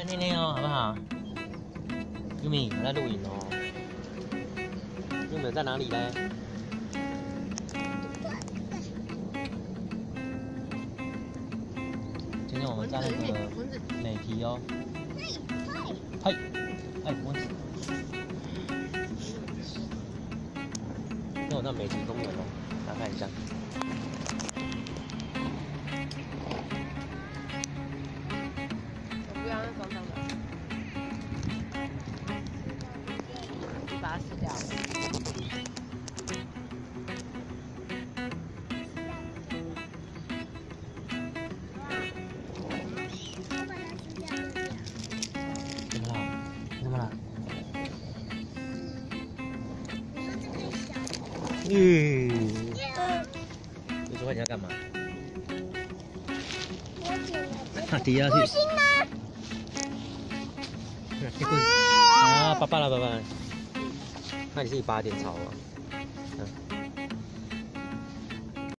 个内内哦，好不好？玉米，我在录影哦。玉米在哪里呢？今天我们在那个美皮哦。嗨，哎，蚊子。那我那美皮公园哦，大家看一下。我不要那脏脏的，你把它撕掉。怎么了？怎么了？嗯。你说话你要干嘛？啊，跌下去。啊，爸爸了，爸爸。那你自己拔点草啊。